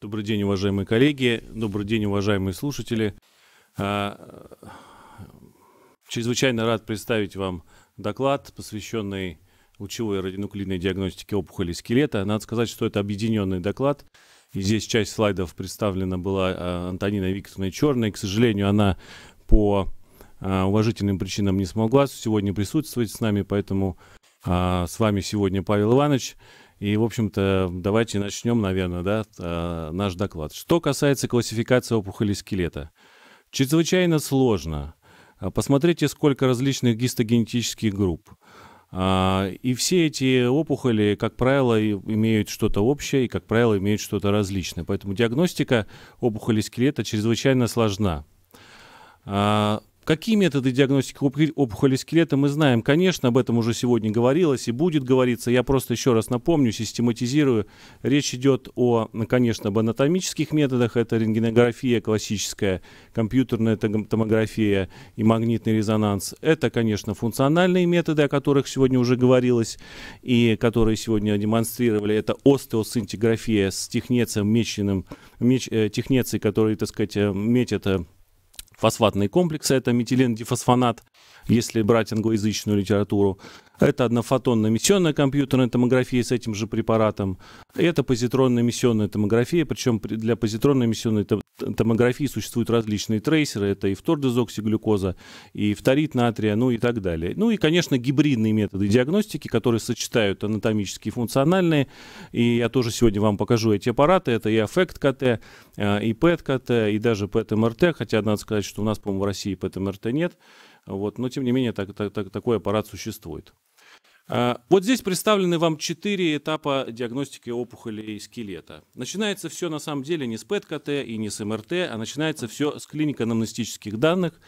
Добрый день, уважаемые коллеги. Добрый день, уважаемые слушатели. А, чрезвычайно рад представить вам доклад, посвященный лучевой радионуклидной диагностике опухоли скелета. Надо сказать, что это объединенный доклад. И здесь часть слайдов представлена была а, Антониной Викторовной Черной. К сожалению, она по а, уважительным причинам не смогла сегодня присутствовать с нами, поэтому с вами сегодня Павел Иванович. И, в общем-то, давайте начнем, наверное, да, наш доклад. Что касается классификации опухоли скелета. Чрезвычайно сложно. Посмотрите, сколько различных гистогенетических групп. И все эти опухоли, как правило, имеют что-то общее и, как правило, имеют что-то различное. Поэтому диагностика опухоли скелета чрезвычайно сложна. Какие методы диагностики опухоли скелета мы знаем? Конечно, об этом уже сегодня говорилось и будет говориться. Я просто еще раз напомню, систематизирую. Речь идет о, конечно, об анатомических методах. Это рентгенография классическая, компьютерная томография и магнитный резонанс. Это, конечно, функциональные методы, о которых сегодня уже говорилось и которые сегодня демонстрировали. Это остеосинтеграфия с технецием, меченным, меч, э, технецией, который, так сказать, э, метят э, фосфатные комплексы, это метилендифосфонат, если брать англоязычную литературу. Это однофотонно-эмиссионная компьютерная томография с этим же препаратом. Это позитронно-эмиссионная томография, причем для позитронно-эмиссионной томографии существуют различные трейсеры. Это и фтордезоксиглюкоза, и фторид натрия, ну и так далее. Ну и, конечно, гибридные методы диагностики, которые сочетают анатомические и функциональные. И я тоже сегодня вам покажу эти аппараты. Это и Affect КТ, э, и PET КТ, и даже PET МРТ, хотя надо сказать, что у нас, по-моему, в России PET МРТ нет. Вот, но, тем не менее, так, так, так, такой аппарат существует. А, вот здесь представлены вам четыре этапа диагностики опухолей скелета. Начинается все на самом деле не с ПЭТ-КТ и не с МРТ, а начинается все с клинико-анамнестических данных.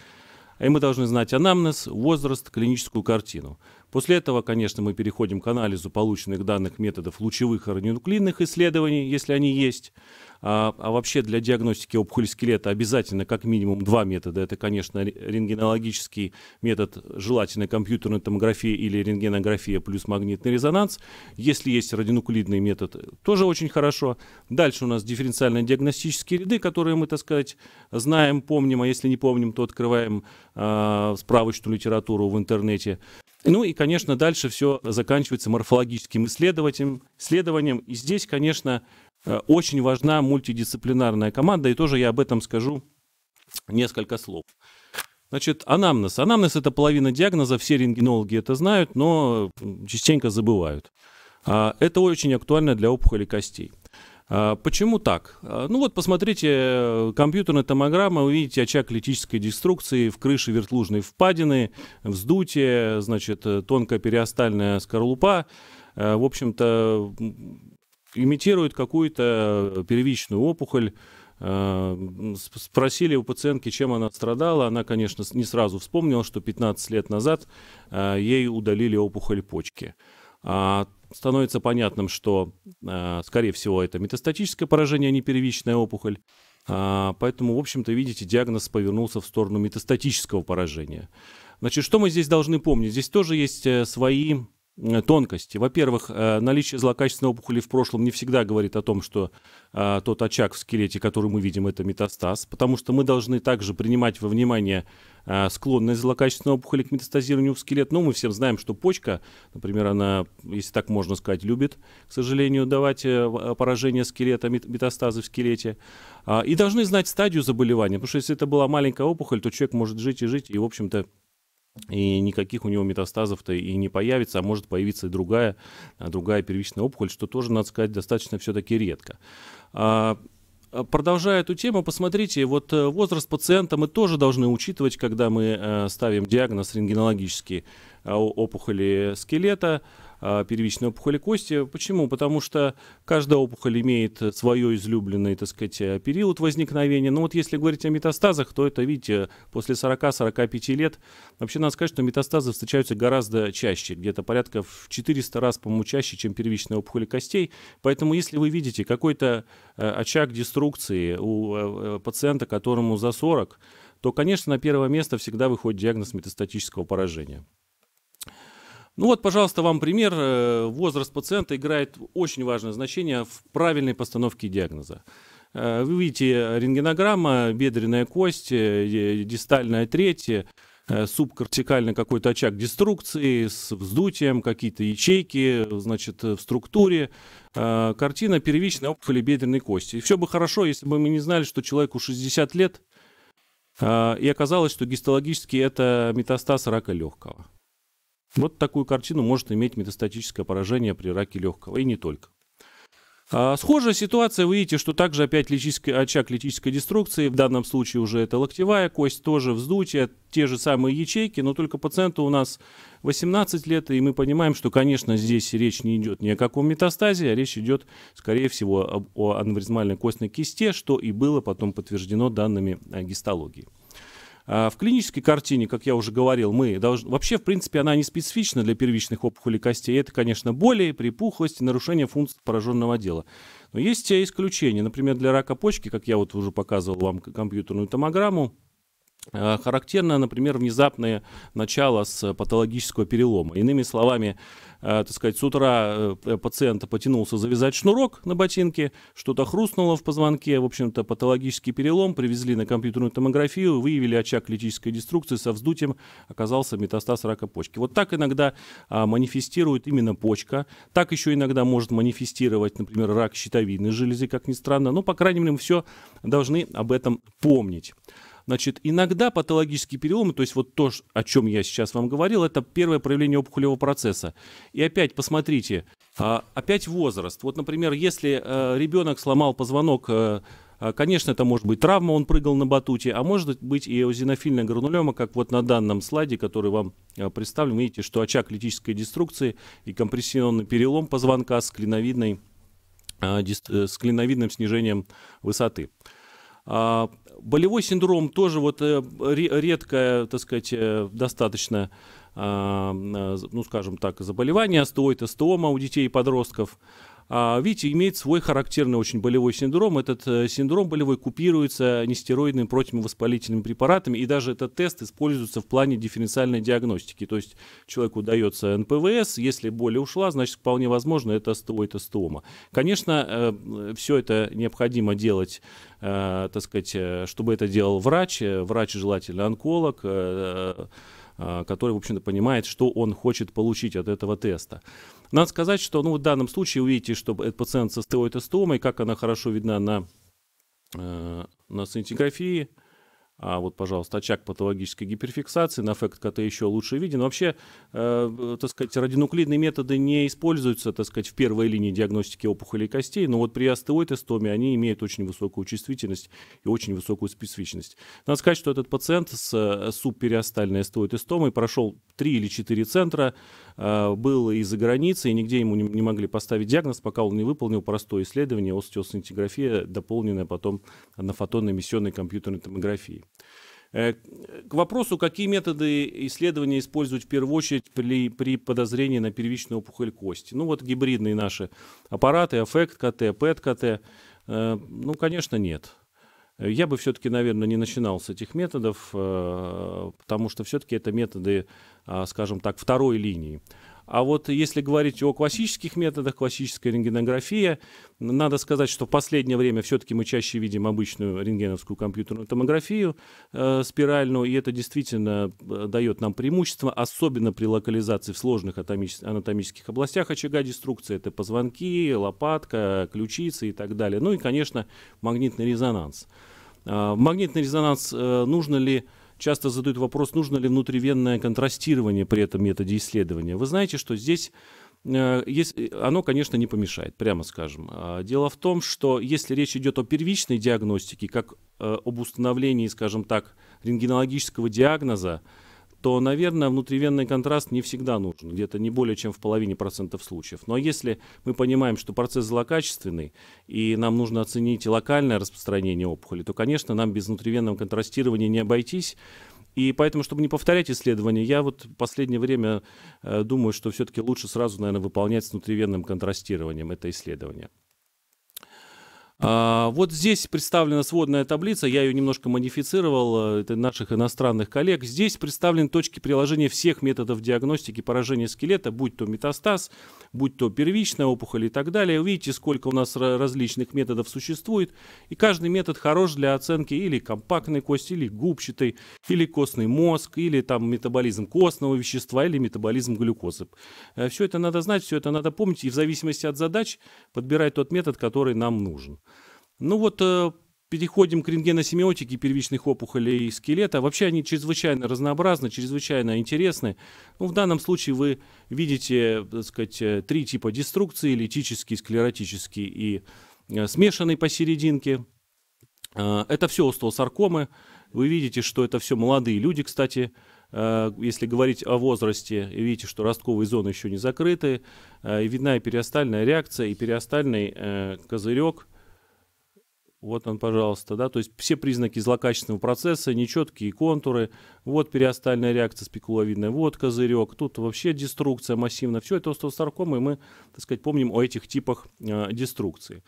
И мы должны знать анамнез, возраст, клиническую картину. После этого, конечно, мы переходим к анализу полученных данных методов лучевых радионуклидных исследований, если они есть. А, а вообще для диагностики опухоли скелета обязательно как минимум два метода. Это, конечно, рентгенологический метод, желательно компьютерной томографии или рентгенография плюс магнитный резонанс. Если есть радионуклидный метод, тоже очень хорошо. Дальше у нас дифференциальные диагностические ряды, которые мы, так сказать, знаем, помним, а если не помним, то открываем э, справочную литературу в интернете. Ну и, конечно, дальше все заканчивается морфологическим исследованием. исследованием. И здесь, конечно, э, очень важна мультидисциплинарная команда, и тоже я об этом скажу несколько слов. Значит, анамнез. Анамнез – это половина диагноза, все рентгенологи это знают, но частенько забывают. А, это очень актуально для опухоли костей. А, почему так? А, ну вот посмотрите, э, компьютерная томограмма, вы видите очаг литической деструкции в крыше вертлужной впадины, вздутие, значит, э, тонкая периостальная скорлупа. Э, в общем-то, имитирует какую-то первичную опухоль. Спросили у пациентки, чем она страдала. Она, конечно, не сразу вспомнила, что 15 лет назад ей удалили опухоль почки. А становится понятным, что, э, скорее всего, это метастатическое поражение, а не первичная опухоль. А, поэтому, в общем-то, видите, диагноз повернулся в сторону метастатического поражения. Значит, что мы здесь должны помнить? Здесь тоже есть э, свои тонкости. Во-первых, э, наличие злокачественной опухоли в прошлом не всегда говорит о том, что э, тот очаг в скелете, который мы видим, это метастаз, потому что мы должны также принимать во внимание склонность злокачественной опухоли к метастазированию в скелет. Но мы всем знаем, что почка, например, она, если так можно сказать, любит, к сожалению, давать поражение скелета, метастазы в скелете. А, и должны знать стадию заболевания, потому что если это была маленькая опухоль, то человек может жить и жить, и, в общем-то, и никаких у него метастазов-то и не появится, а может появиться и другая, а, другая первичная опухоль, что тоже, надо сказать, достаточно все-таки редко. А, а, продолжая эту тему, посмотрите, вот э, возраст пациента мы тоже должны учитывать, когда мы э, ставим диагноз рентгенологический опухоли скелета. А, первичной опухоли кости. Почему? Потому что каждая опухоль имеет свое излюбленный, так сказать, э, период возникновения. Но вот если говорить о метастазах, то это, видите, после 40-45 лет. Вообще надо сказать, что метастазы встречаются гораздо чаще, где-то порядка в 400 раз, по-моему, чаще, чем первичная опухоль костей. Поэтому если вы видите какой-то э, очаг деструкции у э, пациента, которому за 40, то, конечно, на первое место всегда выходит диагноз метастатического поражения. Ну вот, пожалуйста, вам пример. Э, возраст пациента играет очень важное значение в правильной постановке диагноза. Вы видите, рентгенограмма, бедренная кость, дистальная треть, субкортикальный какой-то очаг деструкции с вздутием, какие-то ячейки, значит, в структуре. Картина первичной опухоли бедренной кости. И все бы хорошо, если бы мы не знали, что человеку 60 лет, и оказалось, что гистологически это метастаз рака легкого. Вот такую картину может иметь метастатическое поражение при раке легкого, и не только. А, схожая ситуация, вы видите, что также опять литический, очаг литической деструкции, в данном случае уже это локтевая кость, тоже вздутие, те же самые ячейки, но только пациенту у нас 18 лет, и мы понимаем, что, конечно, здесь речь не идет ни о каком метастазе, а речь идет, скорее всего, об, о аневризмальной костной кисте, что и было потом подтверждено данными э, гистологии. А, в клинической картине, как я уже говорил, мы должны... Вообще, в принципе, она не специфична для первичных опухолей костей. Это, конечно, боли, припухлости, нарушение функции пораженного отдела. Но есть исключения. Например, для рака почки, как я вот уже показывал вам компьютерную томограмму, Характерно, например, внезапное начало с патологического перелома. Иными словами, Э, так сказать, с утра э, пациента потянулся завязать шнурок на ботинке, что-то хрустнуло в позвонке, в общем-то, патологический перелом, привезли на компьютерную томографию, выявили очаг литической деструкции со вздутием, оказался метастаз рака почки. Вот так иногда а, манифестирует именно почка, так еще иногда может манифестировать, например, рак щитовидной железы, как ни странно, но, по крайней мере, мы все должны об этом помнить. Значит, иногда патологические переломы, то есть вот то, о чем я сейчас вам говорил, это первое проявление опухолевого процесса. И опять посмотрите, а, опять возраст. Вот, например, если э, ребенок сломал позвонок э, э, Конечно, это может быть травма, он прыгал на батуте, а может быть и эозинофильная гранулема, как вот на данном слайде, который вам представлен. Видите, что очаг литической деструкции и компрессионный перелом позвонка с клиновидной с клиновидным снижением высоты. А, болевой синдром тоже вот э, редкое, так сказать, э, достаточно, а, ну, скажем так, заболевание, остеоид, остеома у детей и подростков. А, видите, имеет свой характерный очень болевой синдром. Этот э, синдром болевой купируется нестероидными противовоспалительными препаратами, и даже этот тест используется в плане дифференциальной диагностики. То есть человеку дается НПВС, если боль ушла, значит, вполне возможно, это остеома. Конечно, э, все это необходимо делать, э, так сказать, чтобы это делал врач, врач желательно онколог, который, в общем-то, понимает, что он хочет получить от этого теста. Надо сказать, что ну, в данном случае увидите, что этот пациент со стеоидостомой, как она хорошо видна на, э, на сцинтиграфии, а вот, пожалуйста, очаг патологической гиперфиксации, на эффект КТ еще лучше виден. Вообще, э, так сказать, радионуклидные методы не используются, так сказать, в первой линии диагностики опухолей костей, но вот при остеоидостоме они имеют очень высокую чувствительность и очень высокую специфичность. Надо сказать, что этот пациент с э, субпериостальной остеоидостомой прошел 3 или 4 центра, э, был из-за границы, и нигде ему не, не могли поставить диагноз, пока он не выполнил простое исследование остеосинтеграфия, дополненное потом на фотонно-эмиссионной компьютерной томографии. Э, к вопросу, какие методы исследования использовать в первую очередь при, при подозрении на первичную опухоль кости. Ну вот гибридные наши аппараты, аффект КТ, ПЭТ КТ. Э, ну, конечно, нет. Я бы все-таки, наверное, не начинал с этих методов, э, потому что все-таки это методы, скажем так, второй линии. А вот если говорить о классических методах, классическая рентгенография, надо сказать, что в последнее время все-таки мы чаще видим обычную рентгеновскую компьютерную томографию э, спиральную, и это действительно э, дает нам преимущество, особенно при локализации в сложных анатомических областях очага деструкции. Это позвонки, лопатка, ключицы и так далее. Ну и, конечно, магнитный резонанс. Э, магнитный резонанс э, нужно ли часто задают вопрос, нужно ли внутривенное контрастирование при этом методе исследования. Вы знаете, что здесь э, есть, оно, конечно, не помешает, прямо скажем. А, дело в том, что если речь идет о первичной диагностике, как э, об установлении, скажем так, рентгенологического диагноза, то, наверное, внутривенный контраст не всегда нужен, где-то не более чем в половине процентов случаев. Но если мы понимаем, что процесс злокачественный, и нам нужно оценить локальное распространение опухоли, то, конечно, нам без внутривенного контрастирования не обойтись. И поэтому, чтобы не повторять исследования, я вот в последнее время э, думаю, что все-таки лучше сразу, наверное, выполнять с внутривенным контрастированием это исследование. А, вот здесь представлена сводная таблица, я ее немножко модифицировал, э, это наших иностранных коллег. Здесь представлены точки приложения всех методов диагностики поражения скелета, будь то метастаз, будь то первичная опухоль и так далее. Увидите, сколько у нас различных методов существует, и каждый метод хорош для оценки или компактной кости, или губчатой, или костный мозг, или там метаболизм костного вещества, или метаболизм глюкозы. Э, все это надо знать, все это надо помнить, и в зависимости от задач подбирать тот метод, который нам нужен. Ну вот э, переходим к рентгеносемиотике первичных опухолей скелета. Вообще они чрезвычайно разнообразны, чрезвычайно интересны. Ну, в данном случае вы видите, так сказать, э, три типа деструкции, литический, склеротический и э, смешанный посерединке. Это все остеосаркомы. Вы видите, что это все молодые люди, кстати, если говорить о возрасте, видите, что ростковые зоны еще не закрыты, и видна и периостальная реакция, и периостальный козырек – вот он, пожалуйста, да, то есть все признаки злокачественного процесса, нечеткие контуры, вот периостальная реакция спекуловидная, вот козырек, тут вообще деструкция массивная, все это остеосаркома, и мы, так сказать, помним о этих типах э, деструкции.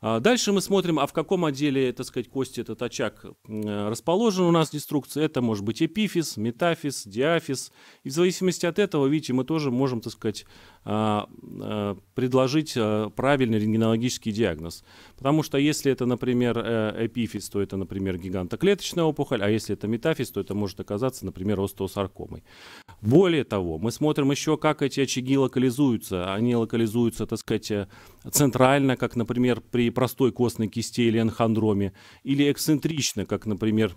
А дальше мы смотрим, а в каком отделе, так сказать, кости этот очаг расположен у нас деструкция. Это может быть эпифиз, метафиз, диафиз. И в зависимости от этого, видите, мы тоже можем, так сказать, а, а, предложить правильный рентгенологический диагноз. Потому что если это, например, э, эпифиз, то это, например, гигантоклеточная опухоль, а если это метафиз, то это может оказаться, например, остеосаркомой. Более того, мы смотрим еще, как эти очаги локализуются. Они локализуются, так сказать, э, центрально, как, например, при простой костной кисти или анхондроме, или эксцентрично, как, например,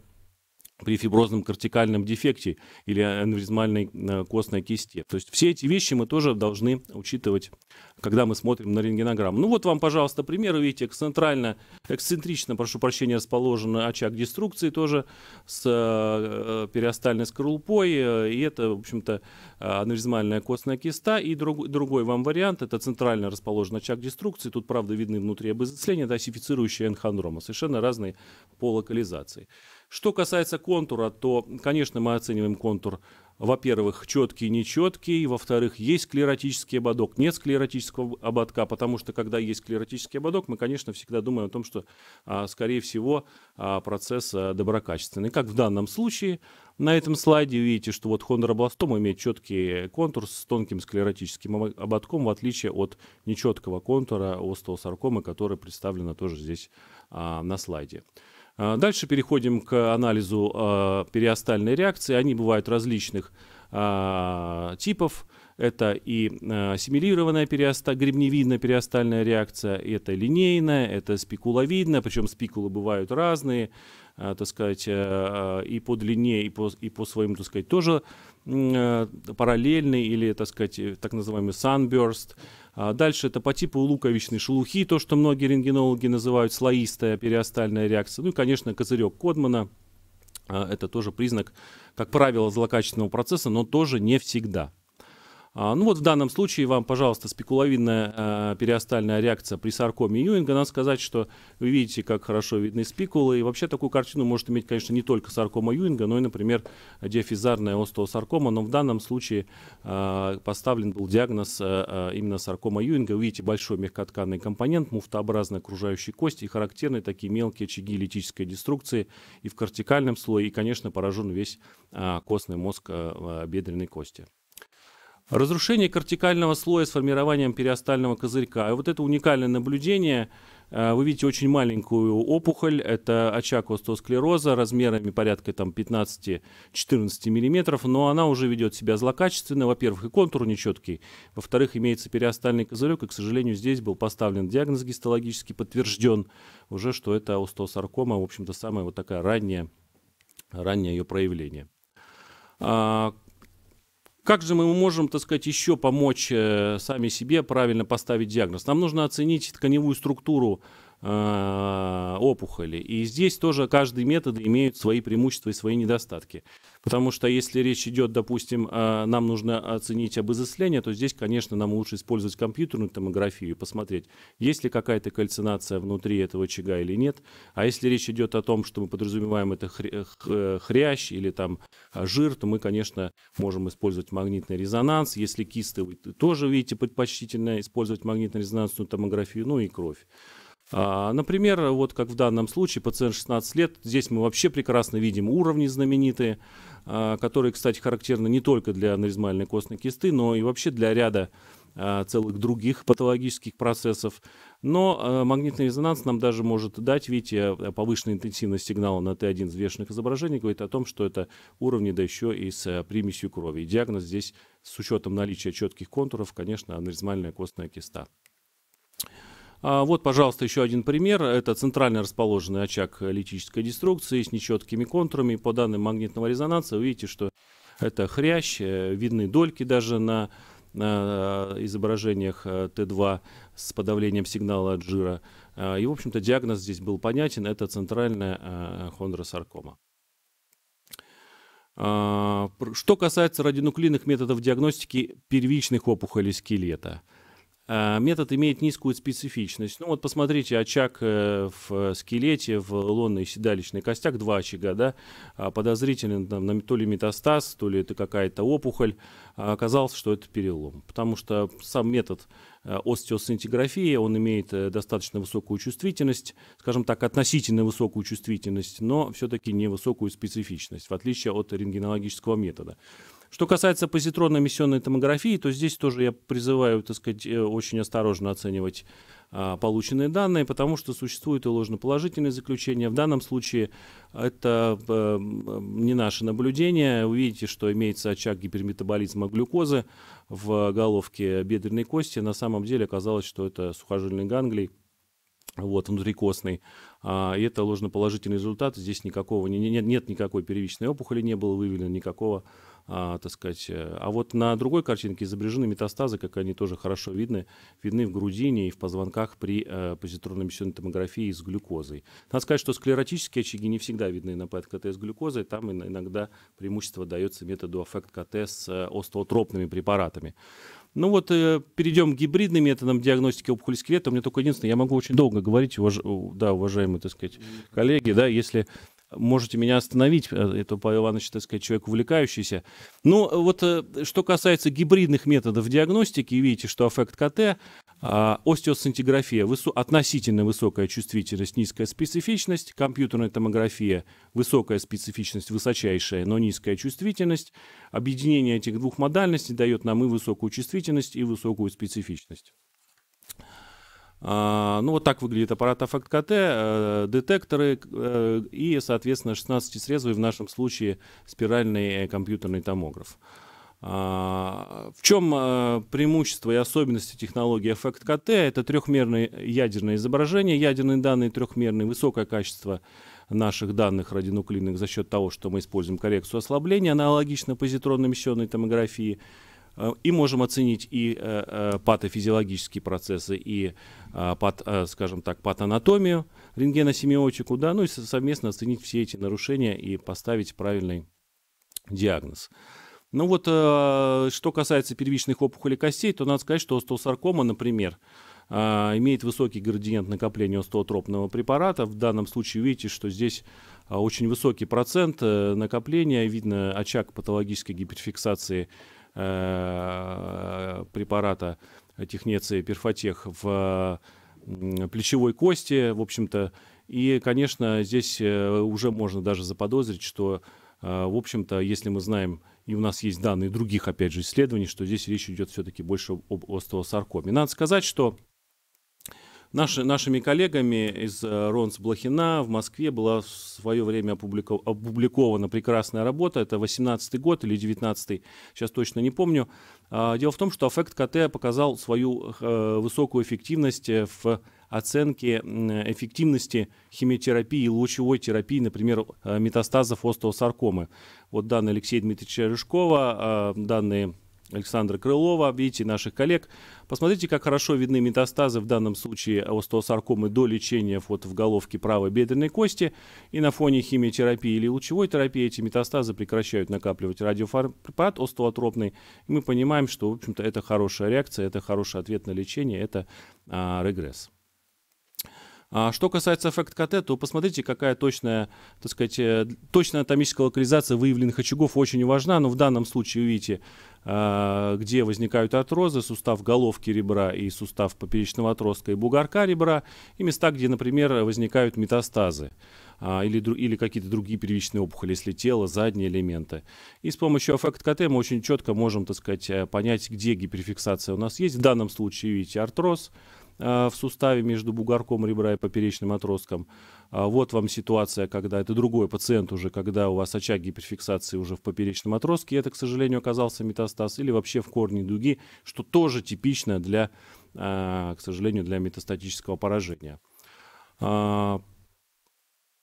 при фиброзном кортикальном дефекте или аневризмальной э, костной кисти. То есть все эти вещи мы тоже должны учитывать, когда мы смотрим на рентгенограмму. Ну вот вам, пожалуйста, пример. Видите, центрально, эксцентрично, прошу прощения, расположен очаг деструкции тоже с э, периостальной скорлупой. Э, и это, в общем-то, аневризмальная костная киста. И друг, другой вам вариант, это центрально расположен очаг деструкции. Тут, правда, видны внутри обезосления, да, осифицирующие энхондрома. Совершенно разные по локализации. Что касается контура, то, конечно, мы оцениваем контур, во-первых, четкий, нечеткий, во-вторых, есть склеротический ободок, нет склеротического ободка, потому что, когда есть склеротический ободок, мы, конечно, всегда думаем о том, что, а, скорее всего, а, процесс а, доброкачественный. Как в данном случае, на этом слайде видите, что вот хондробластома имеет четкий контур с тонким склеротическим ободком, в отличие от нечеткого контура остеосаркомы, который представлено тоже здесь на слайде. А, дальше переходим к анализу э, периостальной реакции. Они бывают различных э, типов. Это и ассимилированная периоста, гребневидная периостальная реакция, это линейная, это спекуловидная, причем спикулы бывают разные, так сказать, э, и по длине, и по, и по своим, так сказать, тоже э, параллельный или, так сказать, так называемый sunburst. А дальше это по типу луковичной шелухи, то, что многие рентгенологи называют слоистая периостальная реакция. Ну и, конечно, козырек Кодмана. А, это тоже признак, как правило, злокачественного процесса, но тоже не всегда. А, ну вот в данном случае вам, пожалуйста, спекуловидная э, периостальная реакция при саркоме Юинга. Надо сказать, что вы видите, как хорошо видны спикулы. И вообще такую картину может иметь, конечно, не только саркома Юинга, но и, например, диафизарная остеосаркома. Но в данном случае э, поставлен был диагноз э, именно саркома Юинга. Вы видите большой мягкотканный компонент, муфтообразной окружающей кости и характерны такие мелкие очаги литической деструкции и в кортикальном слое, и, конечно, поражен весь костный мозг бедренной кости. Разрушение кортикального слоя с формированием периостального козырька. И вот это уникальное наблюдение. Э, вы видите очень маленькую опухоль. Это очаг остеосклероза размерами порядка там, 15-14 мм. Но она уже ведет себя злокачественно. Во-первых, и контур нечеткий. Во-вторых, имеется периостальный козырек. И, к сожалению, здесь был поставлен диагноз гистологически подтвержден уже, что это остеосаркома. В общем-то, самая вот такая ранняя, раннее ее проявление. Как же мы можем, так сказать, еще помочь э, сами себе правильно поставить диагноз? Нам нужно оценить тканевую структуру э, опухоли. И здесь тоже каждый метод имеет свои преимущества и свои недостатки. Потому что если речь идет, допустим, э, нам нужно оценить обезосление, то здесь, конечно, нам лучше использовать компьютерную томографию и посмотреть, есть ли какая-то кальцинация внутри этого очага или нет. А если речь идет о том, что мы подразумеваем это хрящ или там э, жир, то мы, конечно, можем использовать магнитный резонанс. Если кисты, вы тоже видите предпочтительно использовать магнитно-резонансную томографию, ну и кровь. А, например, вот как в данном случае, пациент 16 лет, здесь мы вообще прекрасно видим уровни знаменитые, а, которые, кстати, характерны не только для аневризмальной костной кисты, но и вообще для ряда а, целых других патологических процессов. Но магнитный резонанс нам даже может дать, видите, повышенная интенсивность сигнала на Т1 взвешенных изображений говорит о том, что это уровни, да еще и с примесью крови. И диагноз здесь с учетом наличия четких контуров, конечно, аневризмальная костная киста. А, вот, пожалуйста, еще один пример. Это центрально расположенный очаг литической деструкции с нечеткими контурами. По данным магнитного резонанса вы видите, что это хрящ, э, видны дольки даже на, на изображениях э, Т2 с подавлением сигнала от жира. А, и, в общем-то, диагноз здесь был понятен. Это центральная э, хондросаркома. А, что касается радионуклидных методов диагностики первичных опухолей скелета – Э, метод имеет низкую специфичность. Ну вот посмотрите, очаг э, в скелете, в лонной седалищный костяк, два очага, да, а подозрителен там, то ли метастаз, то ли это какая-то опухоль. А оказалось, что это перелом. Потому что сам метод э, остеосцинтиграфии, он имеет достаточно высокую чувствительность, скажем так, относительно высокую чувствительность, но все-таки невысокую специфичность, в отличие от рентгенологического метода. Что касается позитронно-эмиссионной томографии, то здесь тоже я призываю, так сказать, э, очень осторожно оценивать а, полученные данные, потому что существуют и ложноположительные заключения. В данном случае это а, не наше наблюдение. Вы видите, что имеется очаг гиперметаболизма глюкозы в головке бедренной кости. На самом деле оказалось, что это сухожильный ганглий вот, внутрикостный. А, и это ложноположительный результат. Здесь никакого, не, не, нет никакой первичной опухоли, не было выявлено никакого а, так сказать. Э, а вот на другой картинке изображены метастазы, как они тоже хорошо видны, видны в грудине и в позвонках при э, позитронно-эмиссионной томографии с глюкозой. Надо сказать, что склеротические очаги не всегда видны на ПЭТ-КТ с глюкозой, там иногда преимущество дается методу аффект-КТ с э, остеотропными препаратами. Ну вот э, перейдем к гибридным методам диагностики опухоли скелета. У меня только единственное, я могу очень долго говорить, уваж... да, уважаемые, так сказать, коллеги, да, если можете меня остановить, э, это Павел Иванович, так сказать, человек увлекающийся. Ну, вот э, что касается гибридных методов диагностики, видите, что аффект КТ, а, остеосцинтиграфия, высо относительно высокая чувствительность, низкая специфичность, компьютерная томография, высокая специфичность, высочайшая, но низкая чувствительность. Объединение этих двух модальностей дает нам и высокую чувствительность, и высокую специфичность. А, ну, вот так выглядит аппарат Affect КТ, э, детекторы э, и, соответственно, 16-срезвый, в нашем случае спиральный компьютерный томограф. А, в чем э, преимущество и особенности технологии Affect КТ? Это трехмерное ядерное изображение, ядерные данные трехмерные, высокое качество наших данных радионуклидных за счет того, что мы используем коррекцию ослабления, аналогично позитронно-эмиссионной томографии, Э, и можем оценить и э, э, патофизиологические процессы, и пат, скажем так, патанатомию, рентгеносемиотику, да, ну и совместно оценить все эти нарушения и поставить правильный диагноз. Ну вот, что касается первичных опухолей костей, то надо сказать, что остеосаркома, например, имеет высокий градиент накопления остеотропного препарата. В данном случае видите, что здесь очень высокий процент накопления, видно очаг патологической гиперфиксации Э, препарата технеции перфотех в плечевой кости, в общем-то. И, конечно, здесь э, уже можно даже заподозрить, что, э, в общем-то, если мы знаем, и у нас есть данные других, опять же, исследований, что здесь речь идет все-таки больше об остеосаркоме. Надо сказать, что Наши, нашими коллегами из э, РОНС Блохина в Москве была в свое время опубликована прекрасная работа. Это 18 год или 19 сейчас точно не помню. А, дело в том, что аффект КТ показал свою э, высокую эффективность э, в оценке эффективности химиотерапии и лучевой терапии, например, метастазов остеосаркомы. Вот данные Алексея Дмитриевича Рыжкова, а, данные Александра Крылова, видите, наших коллег. Посмотрите, как хорошо видны метастазы в данном случае остеосаркомы до лечения вот в головке правой бедренной кости. И на фоне химиотерапии или лучевой терапии эти метастазы прекращают накапливать радиопрепарат остеотропный. И мы понимаем, что, в общем-то, это хорошая реакция, это хороший ответ на лечение, это а, регресс. А что касается эффект КТ, то посмотрите, какая точная, так сказать, э, точная анатомическая локализация выявленных очагов очень важна, но в данном случае, видите, а, где возникают артрозы, сустав головки ребра и сустав поперечного отростка и бугорка ребра, и места, где, например, возникают метастазы а, или, или какие-то другие первичные опухоли, если тело, задние элементы. И с помощью эффект КТ мы очень четко можем, так сказать, э, понять, где гиперфиксация у нас есть. В данном случае, видите, артроз, в суставе между бугорком ребра и поперечным отростком. А, вот вам ситуация, когда это другой пациент уже, когда у вас очаг гиперфиксации уже в поперечном отростке, это, к сожалению, оказался метастаз, или вообще в корне дуги, что тоже типично для, а, к сожалению, для метастатического поражения.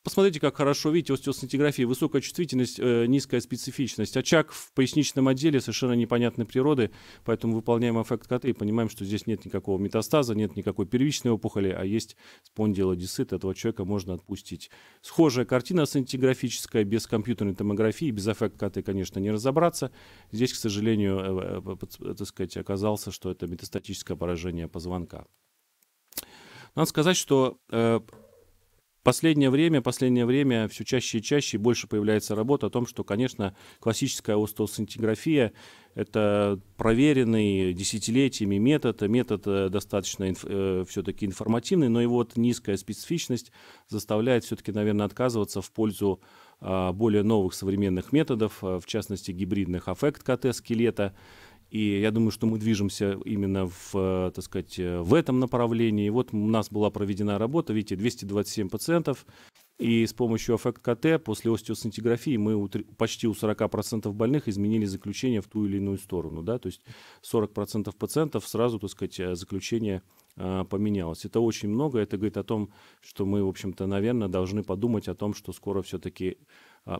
Посмотрите, как хорошо, видите, остеосцинтиграфия, высокая чувствительность, э, низкая специфичность. Очаг в поясничном отделе совершенно непонятной природы, поэтому выполняем эффект КТ и понимаем, что здесь нет никакого метастаза, нет никакой первичной опухоли, а есть спондилодисцит, этого человека можно отпустить. Схожая картина сцинтиграфическая, без компьютерной томографии, без эффект КТ, конечно, не разобраться. Здесь, к сожалению, э, э, так сказать, оказалось, что это метастатическое поражение позвонка. Надо сказать, что Последнее время, последнее время все чаще и чаще больше появляется работа о том, что, конечно, классическая остеосинтеграфия – это проверенный десятилетиями метод, метод э, достаточно инф, э, все-таки информативный, но его вот низкая специфичность заставляет все-таки, наверное, отказываться в пользу э, более новых современных методов, э, в частности, гибридных аффект КТ скелета, и я думаю, что мы движемся именно в, э, так сказать, э, в этом направлении. Вот у нас была проведена работа, видите, 227 пациентов, и с помощью эффект КТ после остеосинтеграфии мы у, почти у 40% больных изменили заключение в ту или иную сторону. Да? То есть 40% пациентов сразу, так сказать, э, заключение поменялось. Это очень много. Это говорит о том, что мы, в общем-то, наверное, должны подумать о том, что скоро все-таки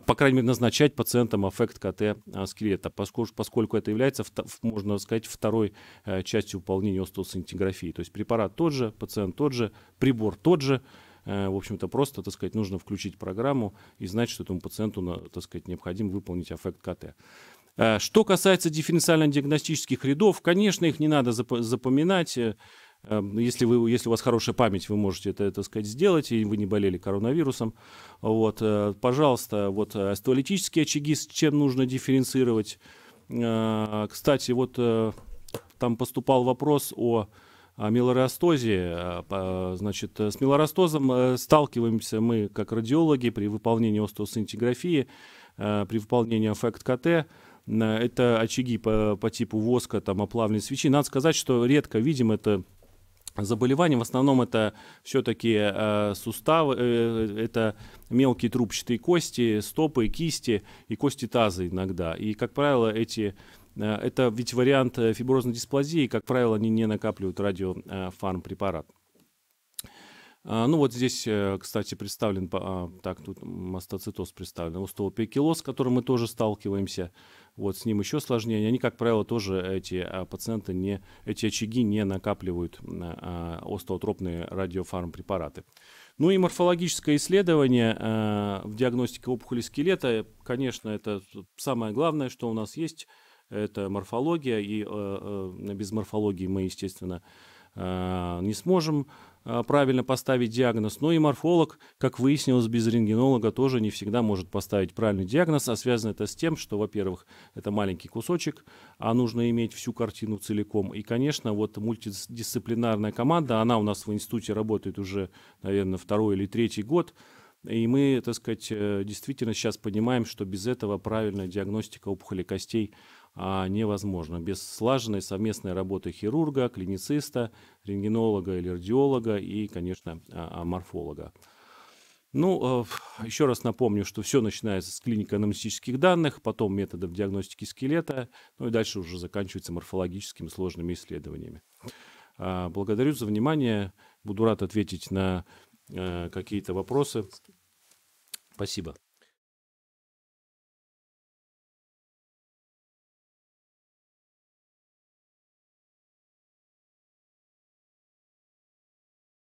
по крайней мере, назначать пациентам эффект КТ а, скелета, поскольку, поскольку это является, можно сказать, второй э, частью выполнения остеосинтеграфии. То есть препарат тот же, пациент тот же, прибор тот же, э, в общем-то, просто, так сказать, нужно включить программу и знать, что этому пациенту, так сказать, необходимо выполнить эффект КТ. Э, что касается дифференциально-диагностических рядов, конечно, их не надо запоминать. Эм, если, вы, если у вас хорошая память, вы можете это, так сказать, сделать, и вы не болели коронавирусом. Вот, э, пожалуйста, вот остеолитические очаги, с чем нужно дифференцировать. Э, кстати, вот э, там поступал вопрос о мелоростозе. Значит, с мелоростозом сталкиваемся мы как радиологи при выполнении остеосинтеграфии, при выполнении эффект КТ. Это очаги по, по типу воска, там, оплавленной свечи. Надо сказать, что редко видим это заболевания. В основном это все-таки э, суставы, э, это мелкие трубчатые кости, стопы, кисти и кости таза иногда. И, как правило, эти э, это ведь вариант э, фиброзной дисплазии, как правило, они не накапливают радиофармпрепарат. А, ну вот здесь, э, кстати, представлен, а, так, тут мастоцитоз представлен, остеопекилоз, с которым мы тоже сталкиваемся. Вот с ним еще сложнее. Они, как правило, тоже эти а, пациенты, не, эти очаги не накапливают остеотропные радиофармпрепараты. Ну и морфологическое исследование в диагностике опухоли скелета, конечно, это самое главное, что у нас есть, это морфология, и э, э, без морфологии мы, естественно, не сможем правильно поставить диагноз, но и морфолог, как выяснилось, без рентгенолога тоже не всегда может поставить правильный диагноз, а связано это с тем, что, во-первых, это маленький кусочек, а нужно иметь всю картину целиком. И, конечно, вот мультидисциплинарная команда, она у нас в институте работает уже, наверное, второй или третий год, и мы, так сказать, э, действительно сейчас понимаем, что без этого правильная диагностика опухоли костей а невозможно. Без слаженной совместной работы хирурга, клинициста, рентгенолога или радиолога и, конечно, а, а, морфолога. Ну, еще раз напомню, что все начинается с клинико-анамнестических данных, потом методов диагностики скелета, ну и дальше уже заканчивается морфологическими сложными исследованиями. А, благодарю за внимание. Буду рад ответить на э, какие-то вопросы. Спасибо.